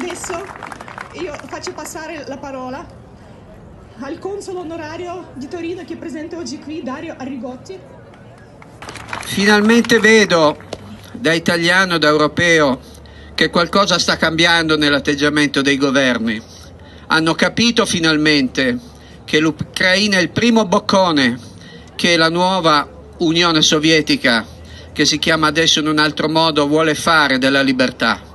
Adesso io faccio passare la parola al console onorario di Torino che è presente oggi qui, Dario Arrigotti. Finalmente vedo da italiano, da europeo, che qualcosa sta cambiando nell'atteggiamento dei governi. Hanno capito finalmente che l'Ucraina è il primo boccone che la nuova Unione Sovietica, che si chiama adesso in un altro modo, vuole fare della libertà.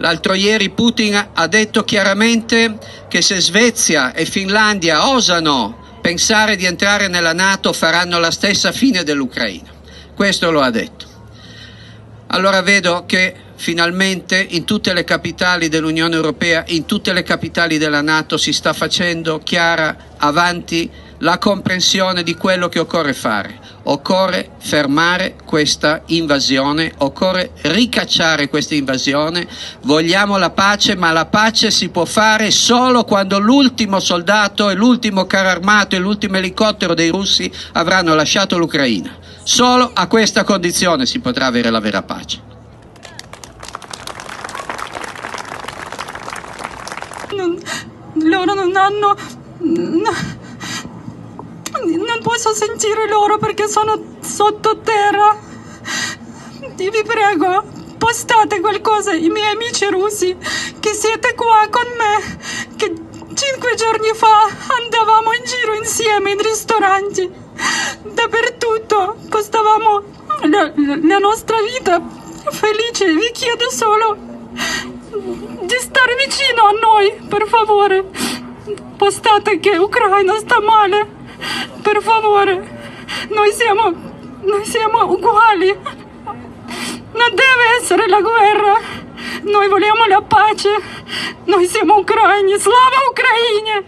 L'altro ieri Putin ha detto chiaramente che se Svezia e Finlandia osano pensare di entrare nella Nato faranno la stessa fine dell'Ucraina. Questo lo ha detto. Allora vedo che finalmente in tutte le capitali dell'Unione Europea, in tutte le capitali della Nato si sta facendo chiara avanti la comprensione di quello che occorre fare. Occorre fermare questa invasione, occorre ricacciare questa invasione. Vogliamo la pace, ma la pace si può fare solo quando l'ultimo soldato e l'ultimo carro armato e l'ultimo elicottero dei russi avranno lasciato l'Ucraina. Solo a questa condizione si potrà avere la vera pace. Non, loro non hanno... No non posso sentire loro perché sono sottoterra. Vi prego, postate qualcosa, i miei amici russi, che siete qua con me, che cinque giorni fa andavamo in giro insieme in ristoranti, dappertutto, postavamo la, la nostra vita felice. Vi chiedo solo di stare vicino a noi, per favore. Postate che Ucraina sta male. Per favore, noi siamo, noi siamo uguali. Non deve essere la guerra. Noi vogliamo la pace. Noi siamo ucraini. Slava Ucraini!